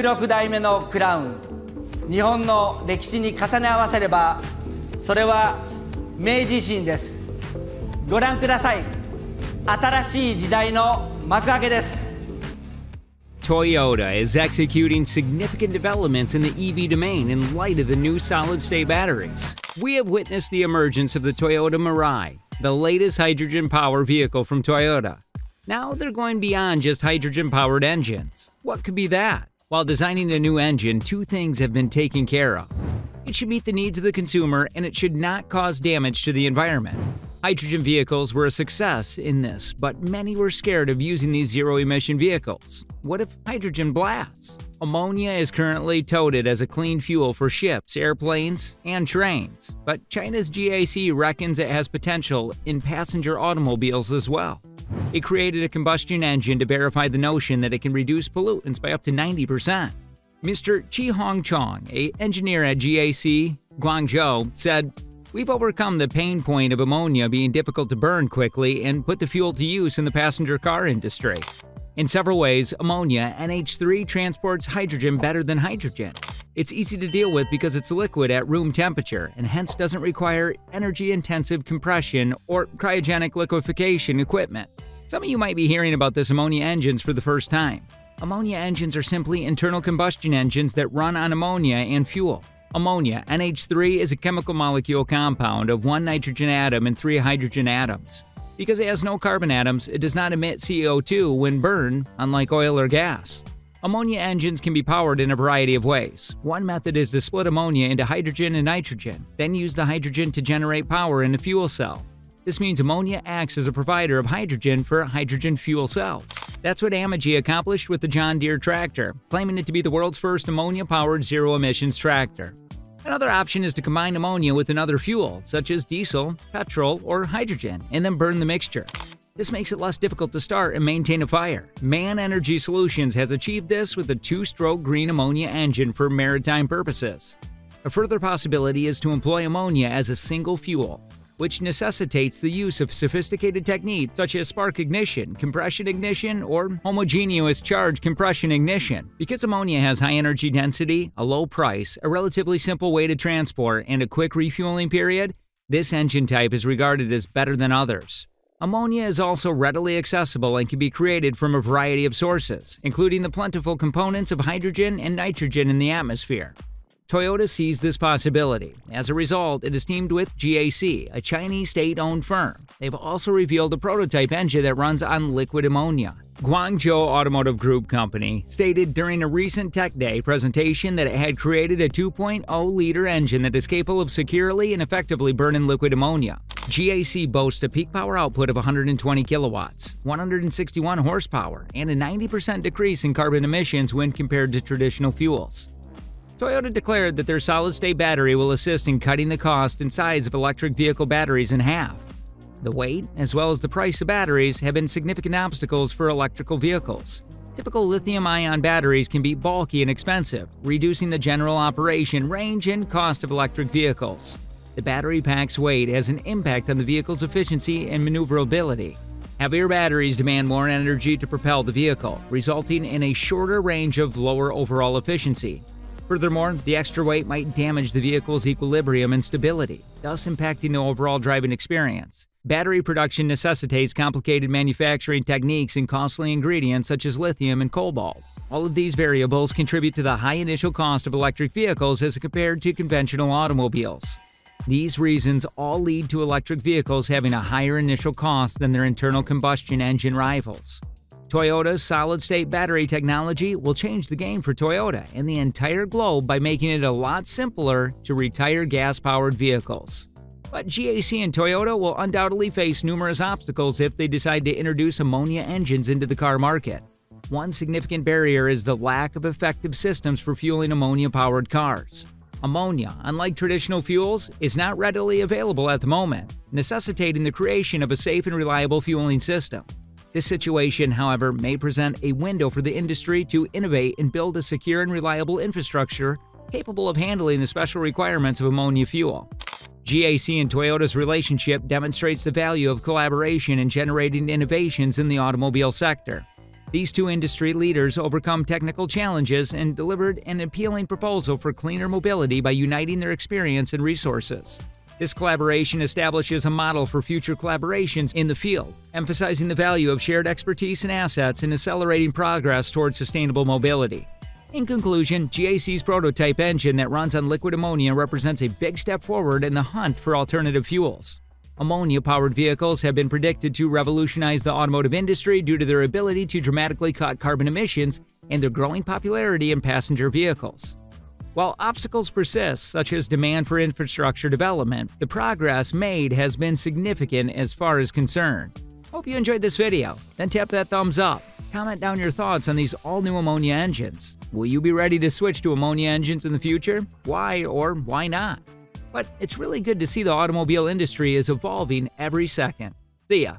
16代目のクラウン日本の歴史に重ね合わせればそれは明治維新ですご覧ください新しい時代の幕開けです Toyota is executing significant developments in the EV domain in light of the new solid state batteries. We have witnessed the emergence of the Toyota Mirai, the latest hydrogen power vehicle from Toyota. Now they're going beyond just hydrogen powered engines. What could be that? While designing the new engine, two things have been taken care of. It should meet the needs of the consumer and it should not cause damage to the environment. Hydrogen vehicles were a success in this, but many were scared of using these zero emission vehicles. What if hydrogen blasts? Ammonia is currently touted as a clean fuel for ships, airplanes, and trains, but China's GAC reckons it has potential in passenger automobiles as well. It created a combustion engine to verify the notion that it can reduce pollutants by up to 90%. Mr. Qi Hongzhong, a engineer at GAC Guangzhou, said, We've overcome the pain point of ammonia being difficult to burn quickly and put the fuel to use in the passenger car industry. In several ways, ammonia, NH3, transports hydrogen better than hydrogen. It's easy to deal with because it's liquid at room temperature and hence doesn't require energy intensive compression or cryogenic liquefaction equipment. Some of you might be hearing about this ammonia engines for the first time. Ammonia engines are simply internal combustion engines that run on ammonia and fuel. Ammonia, NH3, is a chemical molecule compound of one nitrogen atom and three hydrogen atoms. Because it has no carbon atoms, it does not emit CO2 when burned, unlike oil or gas. Ammonia engines can be powered in a variety of ways. One method is to split ammonia into hydrogen and nitrogen, then use the hydrogen to generate power in a fuel cell. This means ammonia acts as a provider of hydrogen for hydrogen fuel cells. That's what Amogy accomplished with the John Deere tractor, claiming it to be the world's first ammonia powered zero emissions tractor. Another option is to combine ammonia with another fuel, such as diesel, petrol, or hydrogen, and then burn the mixture. This makes it less difficult to start and maintain a fire. MAN Energy Solutions has achieved this with a two stroke green ammonia engine for maritime purposes. A further possibility is to employ ammonia as a single fuel, which necessitates the use of sophisticated techniques such as spark ignition, compression ignition, or homogeneous charge compression ignition. Because ammonia has high energy density, a low price, a relatively simple way to transport, and a quick refueling period, this engine type is regarded as better than others. Ammonia is also readily accessible and can be created from a variety of sources, including the plentiful components of hydrogen and nitrogen in the atmosphere. Toyota sees this possibility. As a result, it is teamed with GAC, a Chinese state owned firm. They've also revealed a prototype engine that runs on liquid ammonia. Guangzhou Automotive Group Company stated during a recent Tech Day presentation that it had created a 2.0 liter engine that is capable of securely and effectively burning liquid ammonia. GAC boasts a peak power output of 120 kilowatts, 161 horsepower, and a 90% decrease in carbon emissions when compared to traditional fuels. Toyota declared that their solid state battery will assist in cutting the cost and size of electric vehicle batteries in half. The weight, as well as the price of batteries, have been significant obstacles for electrical vehicles. Typical lithium ion batteries can be bulky and expensive, reducing the general operation, range, and cost of electric vehicles. The battery pack's weight has an impact on the vehicle's efficiency and maneuverability. Heavier batteries demand more energy to propel the vehicle, resulting in a shorter range of lower overall efficiency. Furthermore, the extra weight might damage the vehicle's equilibrium and stability, thus impacting the overall driving experience. Battery production necessitates complicated manufacturing techniques and costly ingredients such as lithium and cobalt. All of these variables contribute to the high initial cost of electric vehicles as compared to conventional automobiles. These reasons all lead to electric vehicles having a higher initial cost than their internal combustion engine rivals. Toyota's solid state battery technology will change the game for Toyota and the entire globe by making it a lot simpler to retire gas powered vehicles. But GAC and Toyota will undoubtedly face numerous obstacles if they decide to introduce ammonia engines into the car market. One significant barrier is the lack of effective systems for fueling ammonia powered cars. Ammonia, unlike traditional fuels, is not readily available at the moment, necessitating the creation of a safe and reliable fueling system. This situation, however, may present a window for the industry to innovate and build a secure and reliable infrastructure capable of handling the special requirements of ammonia fuel. GAC and Toyota's relationship demonstrates the value of collaboration in generating innovations in the automobile sector. These two industry leaders overcome technical challenges and delivered an appealing proposal for cleaner mobility by uniting their experience and resources. This collaboration establishes a model for future collaborations in the field, emphasizing the value of shared expertise and assets in accelerating progress towards sustainable mobility. In conclusion, GAC's prototype engine that runs on liquid ammonia represents a big step forward in the hunt for alternative fuels. Ammonia powered vehicles have been predicted to revolutionize the automotive industry due to their ability to dramatically cut carbon emissions and their growing popularity in passenger vehicles. While obstacles persist, such as demand for infrastructure development, the progress made has been significant as far as concerned. Hope you enjoyed this video. Then tap that thumbs up. Comment down your thoughts on these all new ammonia engines. Will you be ready to switch to ammonia engines in the future? Why or why not? But it's really good to see the automobile industry is evolving every second. See ya.